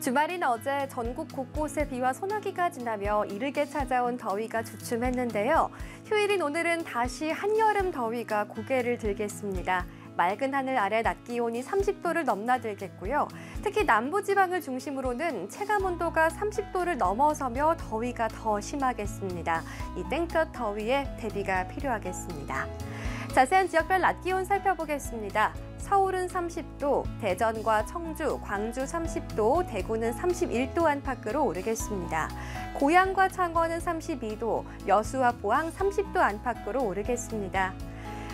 주말인 어제 전국 곳곳에 비와 소나기가 지나며 이르게 찾아온 더위가 주춤했는데요. 휴일인 오늘은 다시 한여름 더위가 고개를 들겠습니다. 맑은 하늘 아래 낮 기온이 30도를 넘나들겠고요. 특히 남부지방을 중심으로는 체감 온도가 30도를 넘어서며 더위가 더 심하겠습니다. 이 땡볕 더위에 대비가 필요하겠습니다. 자세한 지역별 낮 기온 살펴보겠습니다. 서울은 30도, 대전과 청주, 광주 30도, 대구는 31도 안팎으로 오르겠습니다. 고양과 창원은 32도, 여수와 포항 30도 안팎으로 오르겠습니다.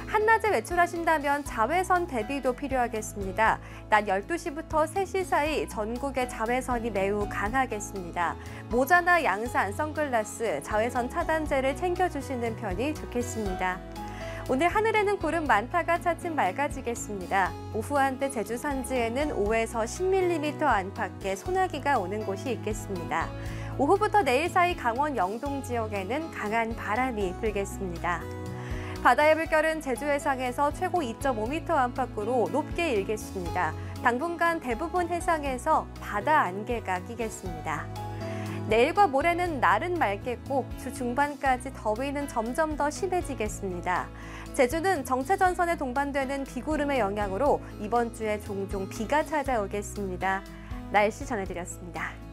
한낮에 외출하신다면 자외선 대비도 필요하겠습니다. 낮 12시부터 3시 사이 전국의 자외선이 매우 강하겠습니다. 모자나 양산, 선글라스, 자외선 차단제를 챙겨주시는 편이 좋겠습니다. 오늘 하늘에는 구름 많다가 차츰 맑아지겠습니다. 오후 한때 제주 산지에는 5에서 10mm 안팎의 소나기가 오는 곳이 있겠습니다. 오후부터 내일 사이 강원 영동 지역에는 강한 바람이 불겠습니다. 바다의 물결은 제주 해상에서 최고 2.5m 안팎으로 높게 일겠습니다. 당분간 대부분 해상에서 바다 안개가 끼겠습니다. 내일과 모레는 날은 맑겠고 주 중반까지 더위는 점점 더 심해지겠습니다. 제주는 정체 전선에 동반되는 비구름의 영향으로 이번 주에 종종 비가 찾아오겠습니다. 날씨 전해드렸습니다.